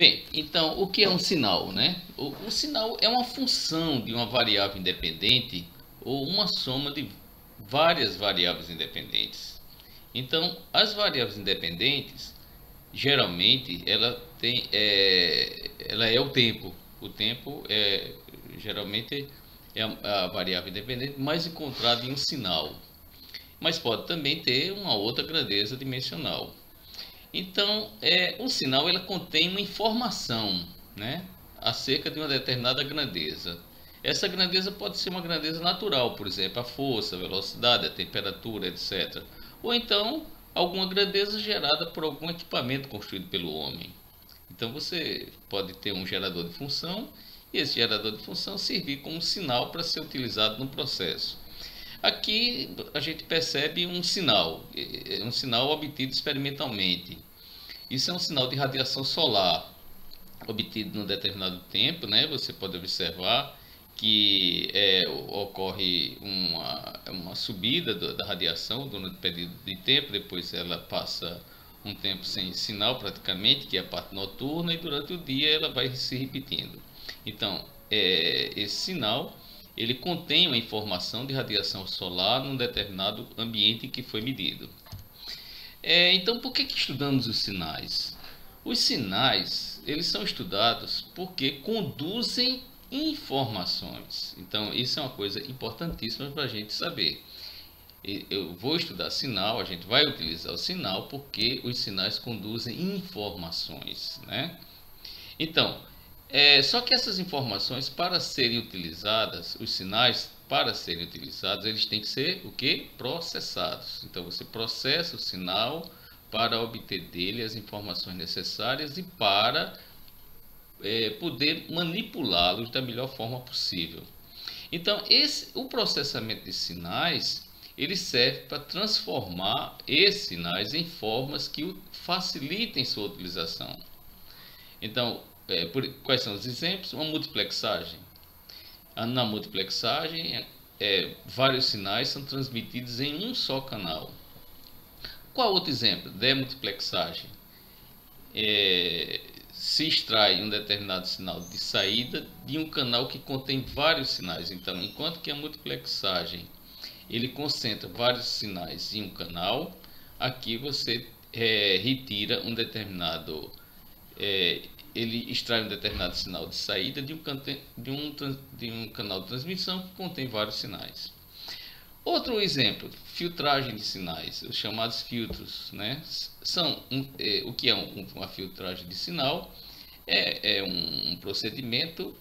Bem, então o que é um sinal, né? O, o sinal é uma função de uma variável independente ou uma soma de várias variáveis independentes. Então, as variáveis independentes, geralmente, ela tem, é, ela é o tempo. O tempo é geralmente é a, a variável independente mais encontrada em um sinal, mas pode também ter uma outra grandeza dimensional. Então, é, o sinal ele contém uma informação né, acerca de uma determinada grandeza. Essa grandeza pode ser uma grandeza natural, por exemplo, a força, a velocidade, a temperatura, etc. Ou então, alguma grandeza gerada por algum equipamento construído pelo homem. Então, você pode ter um gerador de função e esse gerador de função servir como sinal para ser utilizado no processo. Aqui a gente percebe um sinal, é, é um sinal obtido experimentalmente. Isso é um sinal de radiação solar obtido num determinado tempo, né? Você pode observar que é, ocorre uma, uma subida do, da radiação durante um período de tempo, depois ela passa um tempo sem sinal praticamente, que é a parte noturna, e durante o dia ela vai se repetindo. Então, é, esse sinal ele contém uma informação de radiação solar num determinado ambiente que foi medido. É, então, por que, que estudamos os sinais? Os sinais eles são estudados porque conduzem informações. Então, isso é uma coisa importantíssima para a gente saber. Eu vou estudar sinal, a gente vai utilizar o sinal porque os sinais conduzem informações, né? Então, é, só que essas informações, para serem utilizadas, os sinais, para serem utilizados, eles têm que ser o que? Processados. Então você processa o sinal para obter dele as informações necessárias e para é, poder manipulá-los da melhor forma possível. Então esse, o processamento de sinais ele serve para transformar esses sinais em formas que facilitem sua utilização. Então, é, por, quais são os exemplos? Uma multiplexagem. Na multiplexagem, é, é, vários sinais são transmitidos em um só canal. Qual outro exemplo? Demultiplexagem. É, se extrai um determinado sinal de saída de um canal que contém vários sinais. Então, enquanto que a multiplexagem ele concentra vários sinais em um canal, aqui você é, retira um determinado é, ele extrai um determinado sinal de saída de um, de um, de um canal de transmissão que contém vários sinais. Outro exemplo, filtragem de sinais, os chamados filtros, né? São um, é, o que é um, uma filtragem de sinal? É, é um, procedimento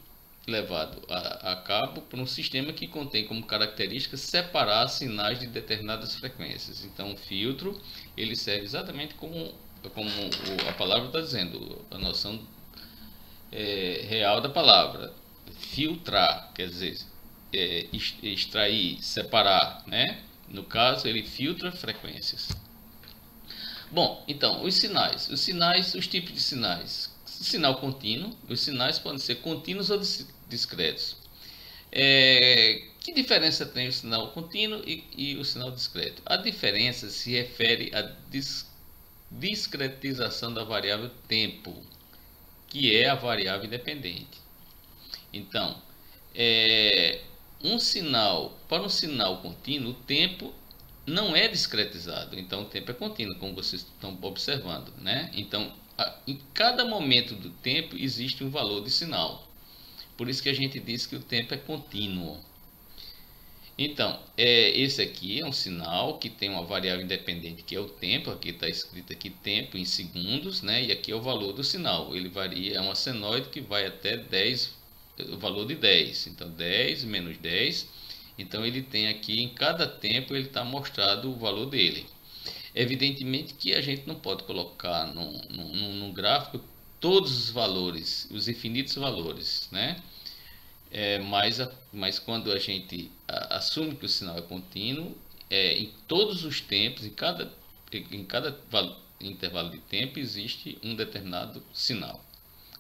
levado a, a, cabo por um sistema que contém como característica separar sinais de determinadas frequências. Então, o filtro ele serve exatamente como, como a palavra está dizendo, a noção é, real da palavra. Filtrar, quer dizer, é, extrair, separar, né? No caso, ele filtra frequências. Bom, então, os sinais. Os sinais, os tipos de sinais. Sinal contínuo. Os sinais podem ser contínuos ou discretos. É, que diferença tem o sinal contínuo e, e, o sinal discreto? A diferença se refere à dis, discretização da variável tempo que é a variável independente. Então, é, um sinal, para um sinal contínuo, o tempo não é discretizado, então o tempo é contínuo, como vocês estão observando. Né? Então, a, em cada momento do tempo existe um valor de sinal. Por isso que a gente diz que o tempo é contínuo. Então, é, esse aqui é um sinal que tem uma variável independente que é o tempo, aqui está escrito aqui tempo em segundos, né? E aqui é o valor do sinal. Ele varia, é uma senoide que vai até 10, o valor de 10. Então, 10 menos 10. Então, ele tem aqui, em cada tempo, ele está mostrado o valor dele. Evidentemente que a gente não pode colocar no, no gráfico todos os valores, os infinitos valores, né? É, mas, mas quando a gente assume que o sinal é contínuo, é, em todos os tempos, em cada, em cada intervalo de tempo, existe um determinado sinal,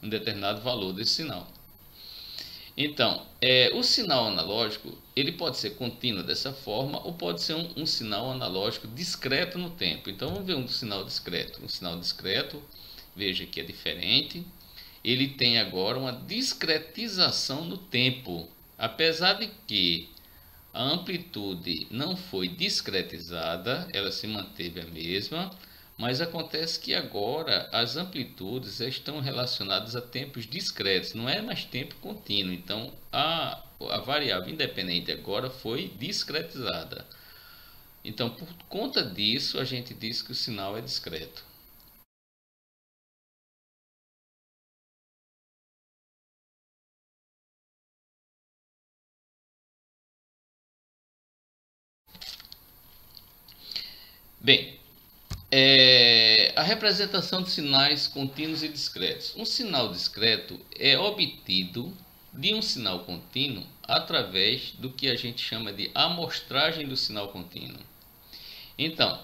um determinado valor desse sinal. Então, é, o sinal analógico ele pode ser contínuo dessa forma ou pode ser um, um, sinal analógico discreto no tempo. Então, vamos ver um sinal discreto. Um sinal discreto, veja que é diferente ele tem agora uma discretização no tempo. Apesar de que a amplitude não foi discretizada, ela se manteve a mesma, mas acontece que agora as amplitudes estão relacionadas a tempos discretos, não é mais tempo contínuo. Então a, a variável independente agora foi discretizada. Então, por conta disso, a gente diz que o sinal é discreto. Bem, é, a representação de sinais contínuos e discretos. Um sinal discreto é obtido de um sinal contínuo através do que a gente chama de amostragem do sinal contínuo. Então,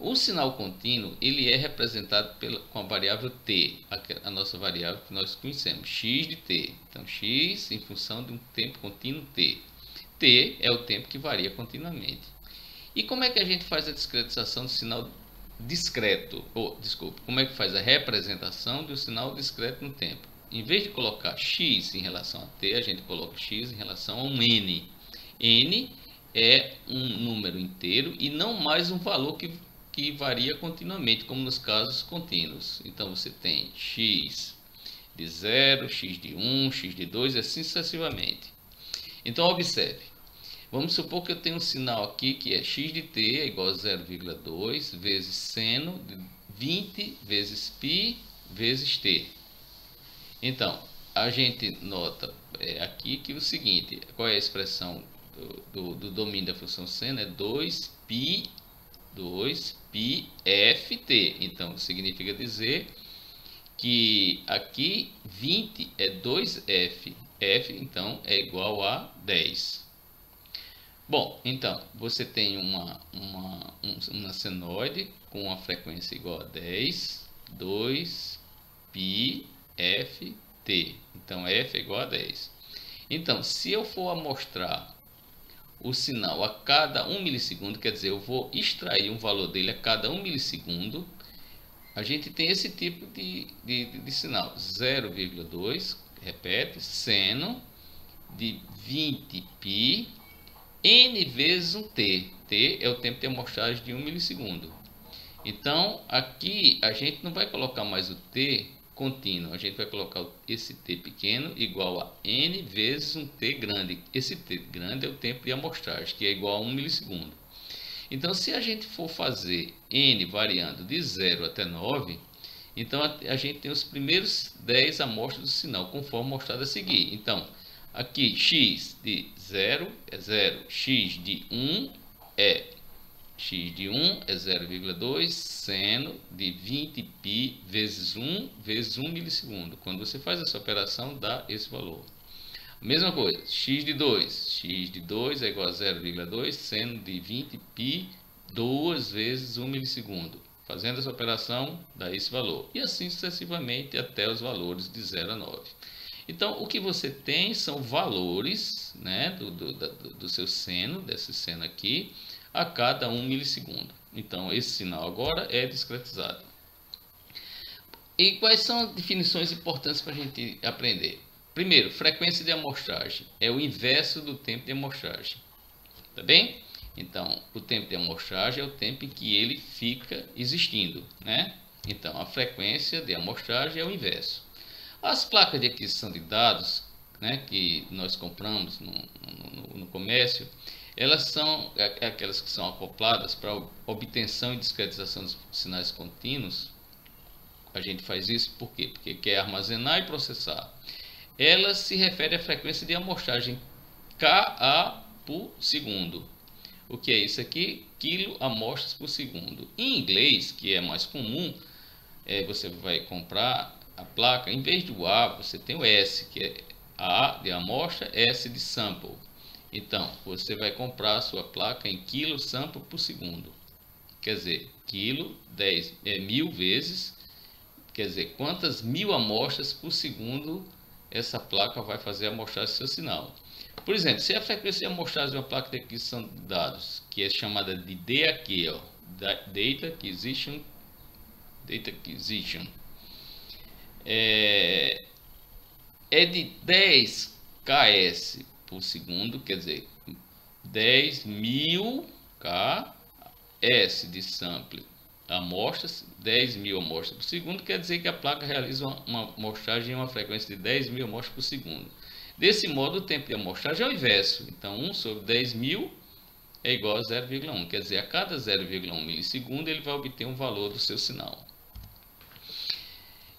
o sinal contínuo ele é representado pela, com a variável t, a, a, nossa variável que nós conhecemos, x de t. Então, x em função de um tempo contínuo t. t é o tempo que varia continuamente. E como é que a gente faz a discretização do sinal discreto? Ou, desculpe, como é que faz a representação do sinal discreto no tempo? Em vez de colocar x em relação a t, a gente coloca x em relação a um n. n é um número inteiro e não mais um valor que, que varia continuamente, como nos casos contínuos. Então você tem x de 0, x de 1, x de 2 e assim sucessivamente. Então observe, Vamos supor que eu tenho um sinal aqui que é x de t é igual a 0,2 vezes seno de 20 vezes π vezes t. Então, a gente nota é, aqui que o seguinte, qual é a expressão do, do, do domínio da função seno? É 2π 2π ft. Então, significa dizer que aqui 20 é 2f. f, então, é igual a 10. Bom, então, você tem uma, uma, uma senoide com uma frequência igual a 10, 2, π, f, t. Então, f é igual a 10. Então, se eu for amostrar o sinal a cada 1 milissegundo, quer dizer, eu vou extrair um valor dele a cada 1 milissegundo, a gente tem esse tipo de, de, de, de sinal. 0,2, repete, seno de 20π n vezes um t. t é o tempo de amostragem de 1 milissegundo. Então, aqui a gente não vai colocar mais o t contínuo, a gente vai colocar esse t pequeno igual a n vezes um t grande. Esse t grande é o tempo de amostragem, que é igual a 1 milissegundo. Então, se a gente for fazer n variando de 0 até 9, então a, a gente tem os primeiros 10 amostras do sinal, conforme mostrado a seguir. Então, Aqui x de 0 é 0, x de 1 é x de 1 é 0,2 seno de 20π vezes 1 vezes 1 milissegundo. Quando você faz essa operação, dá esse valor. Mesma coisa, x de 2. x de 2 é igual a 0,2 seno de 20π 2 vezes 1 milissegundo. Fazendo essa operação, dá esse valor. E assim sucessivamente até os valores de 0 a 9. Então, o que você tem são valores né, do, do, do, seu seno, desse seno aqui, a cada 1 milissegundo. Então, esse sinal agora é discretizado. E quais são definições importantes para a gente aprender? Primeiro, frequência de amostragem é o inverso do tempo de amostragem. Tá bem? Então, o tempo de amostragem é o tempo em que ele fica existindo, né? Então, a frequência de amostragem é o inverso. As placas de aquisição de dados né, que nós compramos no, no, no comércio, elas são é, é aquelas que são acopladas para obtenção e discretização dos sinais contínuos. A gente faz isso por quê? Porque quer armazenar e processar. Ela se refere à frequência de amostragem Ka por segundo. O que é isso aqui? Quilo amostras por segundo. Em inglês, que é mais comum, é, você vai comprar a placa, em vez do A, você tem o S, que é A de amostra, S de sample. Então, você vai comprar sua placa em quilo sample por segundo. Quer dizer, quilo 10 é mil vezes, quer dizer, quantas mil amostras por segundo essa placa vai fazer amostrar seu sinal. Por exemplo, se a frequência de amostragem de uma placa de aquisição de dados, que é chamada de DAQ, ó, Data Acquisition, Data Acquisition, é, é de 10 ks por segundo, quer dizer, 10 mil ks de sample amostras, 10 mil amostras por segundo, quer dizer que a placa realiza uma, amostragem em uma frequência de 10 mil amostras por segundo. Desse modo, o tempo de amostragem é o inverso. Então, 1 sobre 10 mil é igual a 0,1. Quer dizer, a cada 0,1 milissegundo, ele vai obter um valor do seu sinal.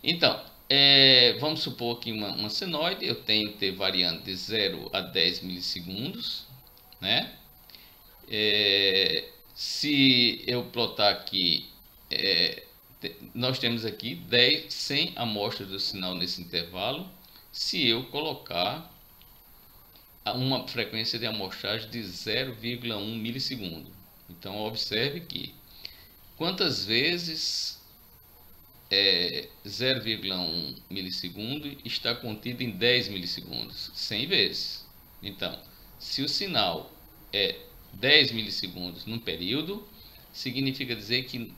Então, é, vamos supor que uma, uma senoide, eu tenho que ter variando de 0 a 10 milissegundos, né? É, se eu plotar aqui, é, nós temos aqui 10, 100 amostras do sinal nesse intervalo, se eu colocar uma frequência de amostragem de 0,1 milissegundo. Então, observe que quantas vezes é, 0,1 milissegundo está contido em 10 milissegundos? 100 vezes. Então, se o sinal é 10 milissegundos num período, significa dizer que,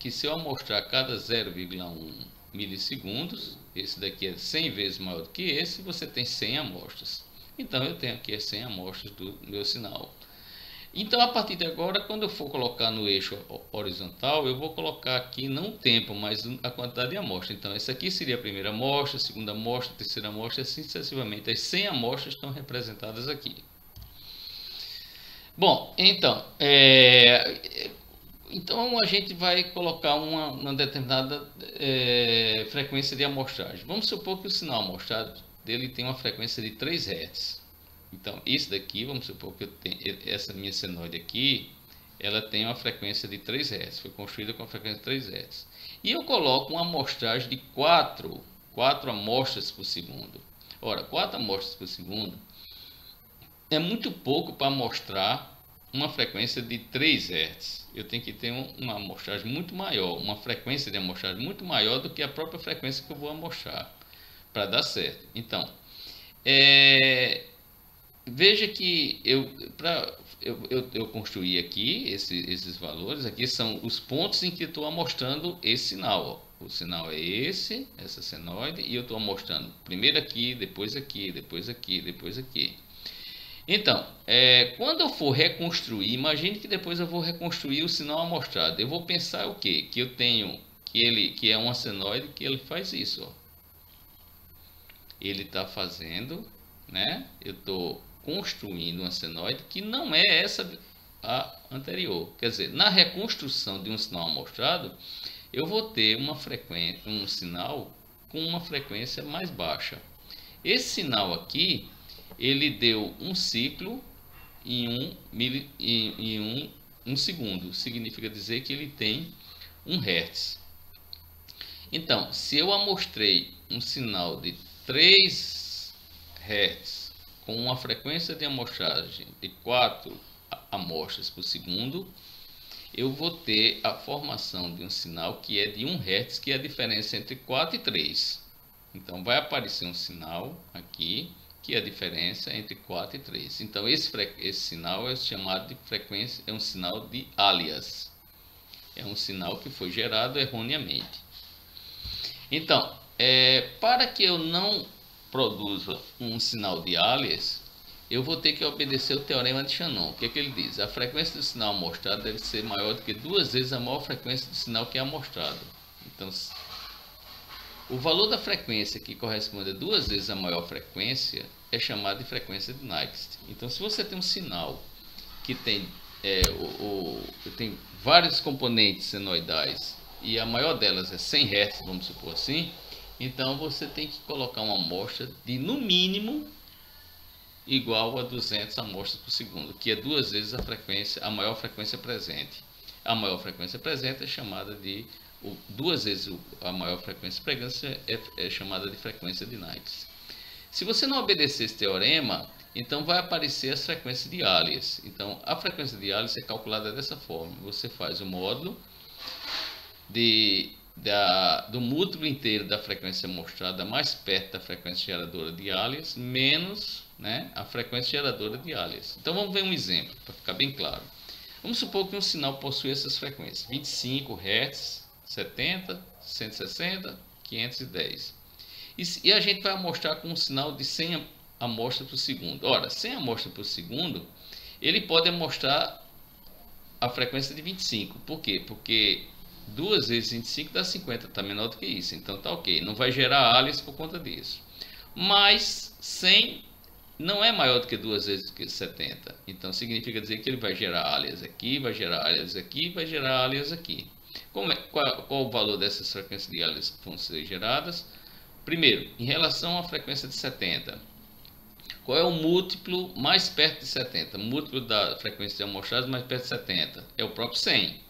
que se eu amostrar cada 0,1 milissegundos, esse daqui é 100 vezes maior do que esse, você tem 100 amostras. Então, eu tenho aqui as 100 amostras do meu sinal. Então, a partir de agora, quando eu for colocar no eixo horizontal, eu vou colocar aqui não o tempo, mas a quantidade de amostras. Então, essa aqui seria a primeira amostra, a segunda amostra, a terceira amostra, assim sucessivamente. As 100 amostras estão representadas aqui. Bom, então, é, então a gente vai colocar uma, uma determinada é, frequência de amostragem. Vamos supor que o sinal amostrado dele tem uma frequência de 3 Hz. Então, isso daqui, vamos supor que eu tenho, essa minha senoide aqui, ela tem uma frequência de 3 Hz, foi construída com a frequência de 3 Hz. E eu coloco uma amostragem de 4, 4 amostras por segundo. Ora, 4 amostras por segundo é muito pouco para mostrar uma frequência de 3 Hz. Eu tenho que ter uma amostragem muito maior, uma frequência de amostragem muito maior do que a própria frequência que eu vou amostrar para dar certo. Então, é, Veja que eu, pra, eu, eu, eu construí aqui esse, esses valores, aqui são os pontos em que estou amostrando esse sinal. Ó. O sinal é esse, essa senoide, e eu estou amostrando primeiro aqui, depois aqui, depois aqui, depois aqui. Então, é, quando eu for reconstruir, imagine que depois eu vou reconstruir o sinal amostrado. Eu vou pensar o quê? Que eu tenho, que ele que é uma senoide que ele faz isso. Ó. Ele está fazendo, né? Eu estou construindo uma senoide que não é essa a anterior. Quer dizer, na reconstrução de um sinal amostrado, eu vou ter uma frequência, um sinal com uma frequência mais baixa. Esse sinal aqui, ele deu um ciclo em um, mili, em, em um, um segundo. Significa dizer que ele tem um hertz. Então, se eu amostrei um sinal de 3 hertz com uma frequência de amostragem de 4 amostras por segundo, eu vou ter a formação de um sinal que é de 1 Hz, que é a diferença entre 4 e 3. Então, vai aparecer um sinal aqui, que é a diferença entre 4 e 3. Então, esse, esse sinal é chamado de frequência, é um sinal de alias. É um sinal que foi gerado erroneamente. Então, é, para que eu não produza um sinal de alias, eu vou ter que obedecer o teorema de Shannon. O que, é que ele diz? A frequência do sinal amostrado deve ser maior do que duas vezes a maior frequência do sinal que é amostrado. Então, o valor da frequência que corresponde a duas vezes a maior frequência é chamado de frequência de Nyquist. Então, se você tem um sinal que tem, é, o, o, tem vários componentes senoidais e a maior delas é 100 Hz, vamos supor assim, então você tem que colocar uma amostra de no mínimo igual a 200 amostras por segundo, que é duas vezes a frequência, a maior frequência presente. A maior frequência presente é chamada de duas vezes a maior frequência presente é, é chamada de frequência de Knights. Se você não obedecer esse teorema, então vai aparecer as frequências de alias. Então a frequência de alias é calculada dessa forma: você faz o módulo de da, do múltiplo inteiro da frequência mostrada mais perto da frequência geradora de alias menos né, a frequência geradora de alias. Então vamos ver um exemplo para ficar bem claro. Vamos supor que um sinal possui essas frequências: 25 Hz, 70, 160, 510. E, e a gente vai amostrar com um sinal de 100 amostras por segundo. Ora, 100 amostras por segundo, ele pode amostrar a frequência de 25. Por quê? Porque 2 vezes 25 dá 50, está menor do que isso. Então tá ok. Não vai gerar alias por conta disso. Mas 100 não é maior do que 2 vezes do que 70. Então significa dizer que ele vai gerar alias aqui, vai gerar alias aqui, vai gerar alias aqui. É, qual, qual o valor dessas frequências de alias que vão ser geradas? Primeiro, em relação à frequência de 70. Qual é o múltiplo mais perto de 70? O múltiplo da frequência de amostragem mais perto de 70 é o próprio 100.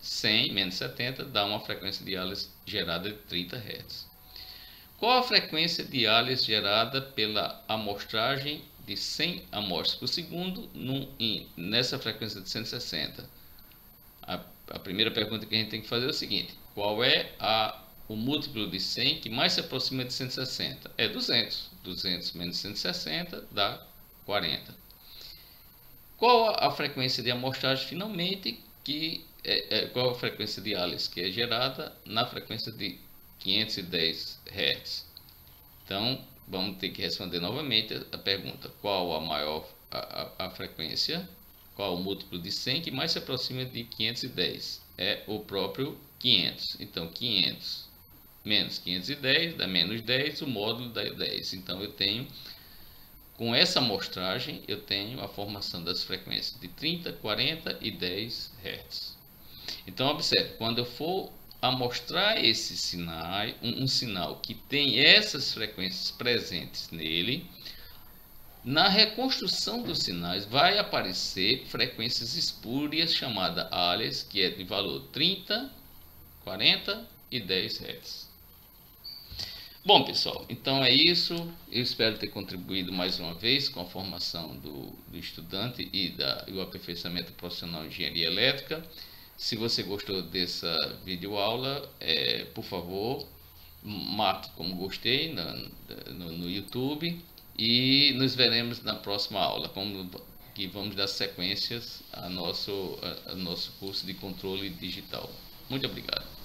100 menos 70 dá uma frequência de alias gerada de 30 Hz. Qual a frequência de alias gerada pela amostragem de 100 amostras por segundo num, nessa frequência de 160? A, a, primeira pergunta que a gente tem que fazer é o seguinte: qual é a, o múltiplo de 100 que mais se aproxima de 160? É 200. 200 menos 160 dá 40. Qual a frequência de amostragem finalmente que é, é, qual a frequência de Alice que é gerada na frequência de 510 Hz. Então, vamos ter que responder novamente a pergunta: qual a maior a, a, a frequência? Qual o múltiplo de 100 que mais se aproxima de 510? É o próprio 500. Então, 500 menos 510 dá menos 10, o módulo dá 10. Então, eu tenho, com essa amostragem, eu tenho a formação das frequências de 30, 40 e 10 Hz. Então, observe, quando eu for a mostrar esse sinal, um, um sinal que tem essas frequências presentes nele, na reconstrução dos sinais vai aparecer frequências espúrias chamadas alias, que é de valor 30, 40 e 10 Hz. Bom, pessoal, então é isso. Eu espero ter contribuído mais uma vez com a formação do, do estudante e, da, e o aperfeiçoamento profissional em engenharia elétrica. Se você gostou dessa videoaula, é, por favor, marque como gostei no, no YouTube e nos veremos na próxima aula, como que vamos dar sequências a nosso, a, a nosso curso de controle digital. Muito obrigado.